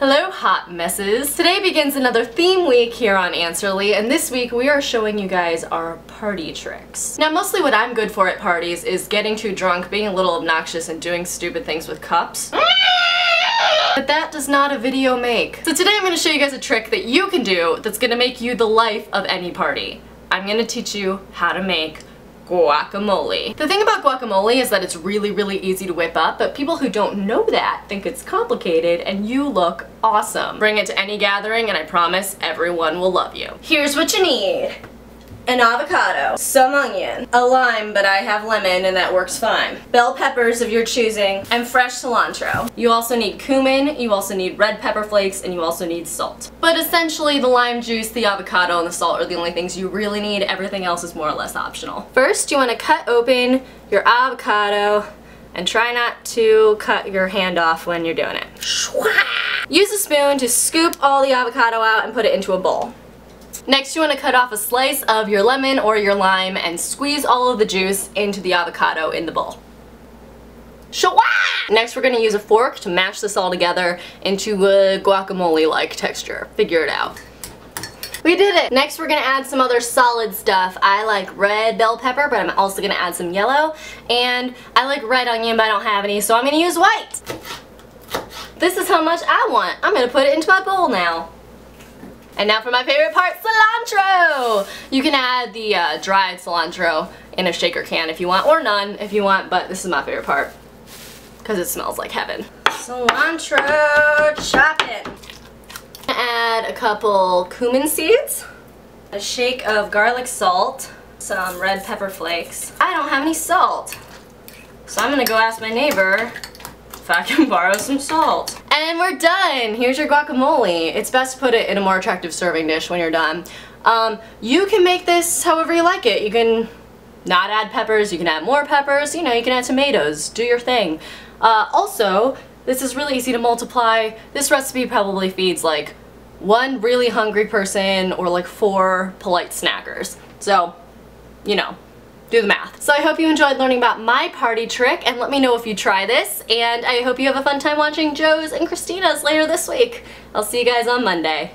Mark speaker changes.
Speaker 1: Hello hot messes! Today begins another theme week here on Answerly and this week we are showing you guys our party tricks. Now mostly what I'm good for at parties is getting too drunk, being a little obnoxious and doing stupid things with cups. But that does not a video make. So today I'm going to show you guys a trick that you can do that's going to make you the life of any party. I'm going to teach you how to make guacamole. The thing about guacamole is that it's really, really easy to whip up, but people who don't know that think it's complicated and you look awesome. Bring it to any gathering and I promise everyone will love you. Here's what you need an avocado, some onion, a lime but I have lemon and that works fine, bell peppers of your choosing, and fresh cilantro. You also need cumin, you also need red pepper flakes, and you also need salt. But essentially the lime juice, the avocado, and the salt are the only things you really need, everything else is more or less optional. First you want to cut open your avocado and try not to cut your hand off when you're doing it. Use a spoon to scoop all the avocado out and put it into a bowl. Next you want to cut off a slice of your lemon or your lime and squeeze all of the juice into the avocado in the bowl. Next we're going to use a fork to mash this all together into a guacamole-like texture. Figure it out. We did it! Next we're going to add some other solid stuff. I like red bell pepper, but I'm also going to add some yellow. And I like red onion, but I don't have any, so I'm going to use white. This is how much I want. I'm going to put it into my bowl now. And now for my favorite part, cilantro! You can add the uh, dried cilantro in a shaker can if you want, or none if you want, but this is my favorite part because it smells like heaven. Cilantro, chop it. Add a couple cumin seeds, a shake of garlic salt, some red pepper flakes. I don't have any salt, so I'm gonna go ask my neighbor if I can borrow some salt. And we're done! Here's your guacamole. It's best to put it in a more attractive serving dish when you're done. Um, you can make this however you like it. You can not add peppers, you can add more peppers, you know, you can add tomatoes, do your thing. Uh, also, this is really easy to multiply. This recipe probably feeds like one really hungry person or like four polite snackers. So, you know, do the math. So I hope you enjoyed learning about my party trick and let me know if you try this and I hope you have a fun time watching Joe's and Christina's later this week. I'll see you guys on Monday.